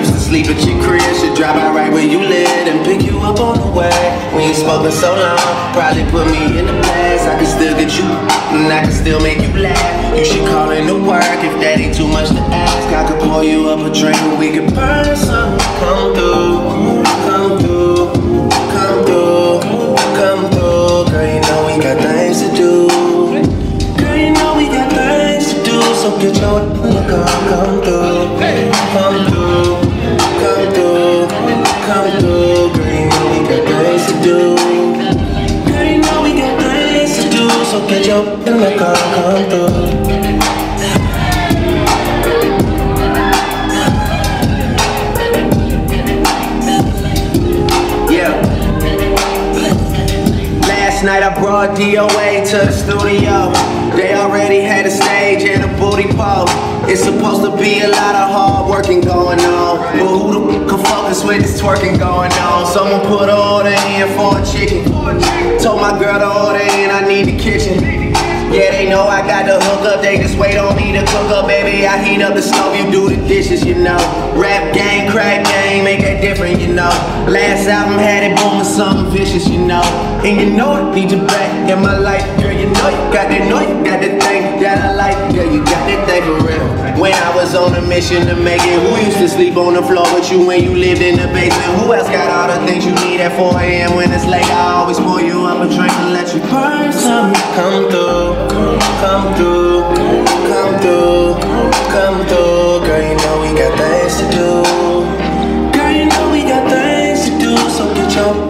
Used to sleep at your crib. Should drive out right where you live and pick you up on the way. We ain't spoken so long. Probably put me in the past. I can still get you and I can still make you laugh. You should call in to work if that ain't too much to ask. I could pour you up a drink we could burn some. Come through, come through, come through, come through. Girl, you know we got things to do. Girl, you know we got things to do. So get your on, come through, come through, So get your look on, come through. Last night I brought DOA to the studio. They already had a stage and a booty pole. It's supposed to be a lot of hard working going on. But who the can focus with this twerking going on? Someone put order in for a chicken. Told my girl to order in, I need the kitchen. Yeah, they know I got the hook up, they just wait on me to cook up, baby. I heat up the stove, you do the dishes, you know. Rap game, crack game, make that different, you know. Last album had it booming, something vicious, you know. And you know I need you back in my life, girl. You know you got that, know When I was on a mission to make it, who used to sleep on the floor with you when you lived in the basement? Who else got all the things you need at 4 a.m. when it's late? I always pour you up a drink and let you burn some. Come through, come through, come through, come through. Girl, you know we got things to do. Girl, you know we got things to do. So get your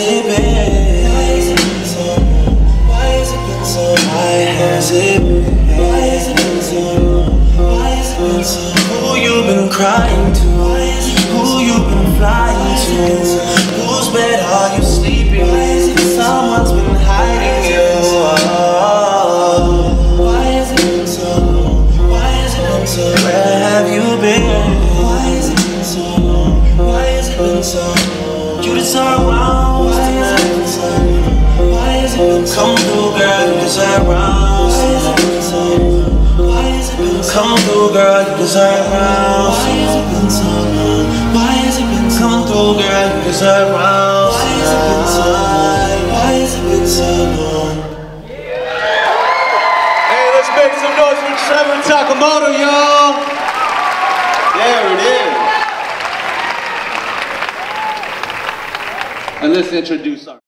it been? Why has it been so? Why has it been so? Why has it been? Why has it been so? Why has it been so? Who you been crying to? Who you been flying to? Whose bed are you sleeping in? Someone's been hiding you. Why has it been so? Why has it been so? Where have you been? Why has it been so? Why has it been so? You deserve rounds Come through, girl, you deserve rounds. Why has it been so long? Why has it been so long? Come through, girl, you deserve rounds. Why has it been so long? Why has it been so long? Hey, let's make some noise for Trevor Takemoto, y'all. There it is. And let's introduce our.